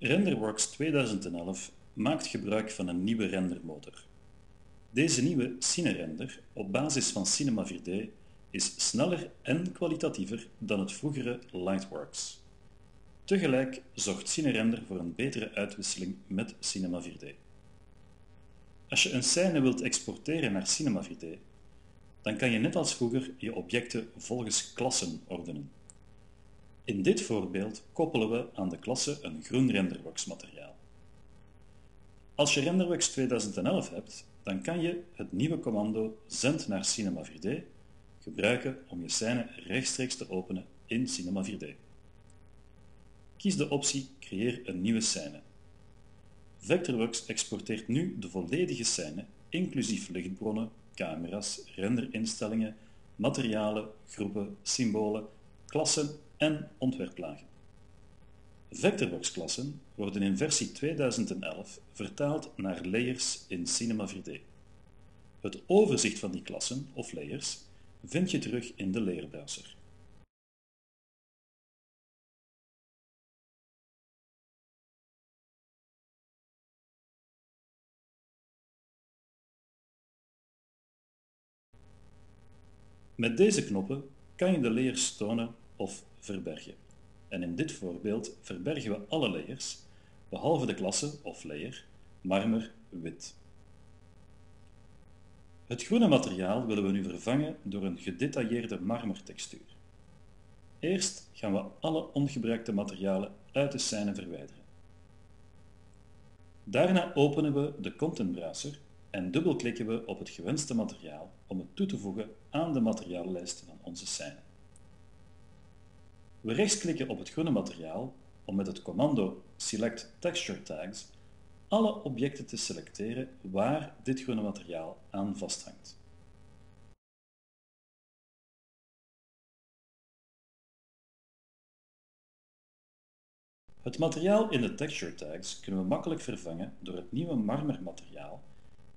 RenderWorks 2011 maakt gebruik van een nieuwe rendermotor. Deze nieuwe CineRender op basis van Cinema 4D is sneller en kwalitatiever dan het vroegere Lightworks. Tegelijk zorgt CineRender voor een betere uitwisseling met Cinema 4D. Als je een scène wilt exporteren naar Cinema 4D, dan kan je net als vroeger je objecten volgens klassen ordenen. In dit voorbeeld koppelen we aan de klasse een groen renderbox materiaal. Als je RenderWorks 2011 hebt, dan kan je het nieuwe commando Zend naar Cinema 4D gebruiken om je scène rechtstreeks te openen in Cinema 4D. Kies de optie Creëer een nieuwe scène. Vectorworks exporteert nu de volledige scène, inclusief lichtbronnen, camera's, renderinstellingen, materialen, groepen, symbolen, klassen en ontwerplagen. Vectorworks-klassen worden in versie 2011 vertaald naar layers in Cinema 4D. Het overzicht van die klassen, of layers, vind je terug in de layerbrowser. Met deze knoppen kan je de layers tonen of verbergen. En in dit voorbeeld verbergen we alle layers, behalve de klasse of layer, marmer wit. Het groene materiaal willen we nu vervangen door een gedetailleerde marmertextuur. Eerst gaan we alle ongebruikte materialen uit de scène verwijderen. Daarna openen we de Content Browser en dubbelklikken we op het gewenste materiaal om het toe te voegen aan de materiaallijst van onze scène. We rechtsklikken op het groene materiaal om met het commando Select Texture Tags alle objecten te selecteren waar dit groene materiaal aan vasthangt. Het materiaal in de texture tags kunnen we makkelijk vervangen door het nieuwe marmermateriaal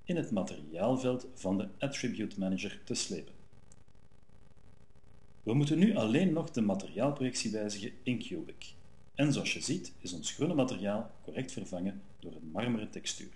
in het materiaalveld van de Attribute Manager te slepen. We moeten nu alleen nog de materiaalprojectie wijzigen in Cubic. En zoals je ziet is ons groene materiaal correct vervangen door een marmeren textuur.